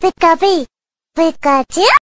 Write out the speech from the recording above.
Pika Pikachu?